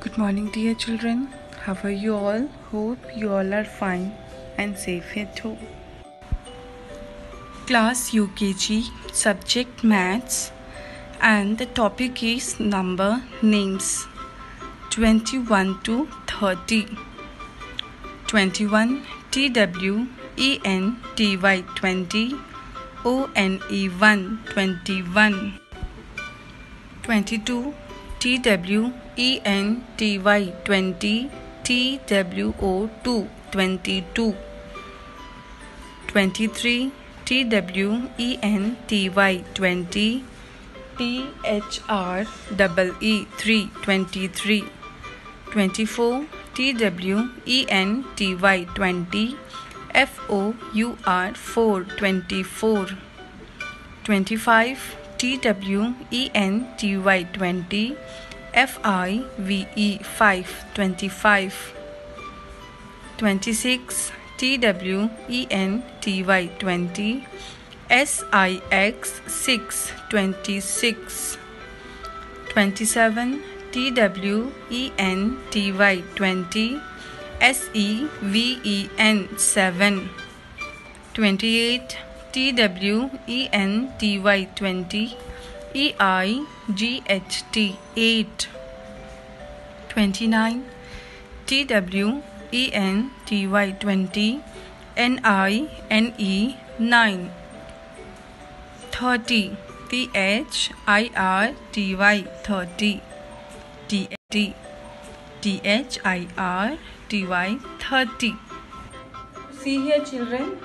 Good morning, dear children. How are you all? Hope you all are fine and safe here too. Class UKG, subject maths, and the topic is number names 21 to 30. 21 T W E N T Y 20 O N E 1 21 22 T W E N T Y 20 T W O 2 22 23 T W E N T Y 20 T H R double E 3 23 24 T W E N T Y 20 F O U R 4 24 25 T W E N T Y 20 F I V E 5 25 26 T W E N T Y 20 S I X 6 26 27 T W E N T Y 20 S E V E N 7 28 T W E N T Y 20 E I G H T 8 29 T W E N T Y 20 N I N E 9 30 T H I R T Y 30 T T T H I R T Y 30 See here children.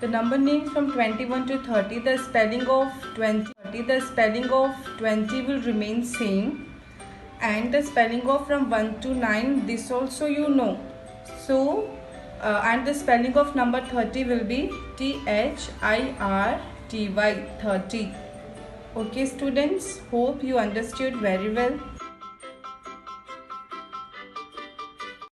The number names from 21 to 30 the spelling of 20 the spelling of 20 will remain same. And the spelling of from 1 to 9 this also you know. So uh, and the spelling of number 30 will be T H I R T Y 30 okay students hope you understood very well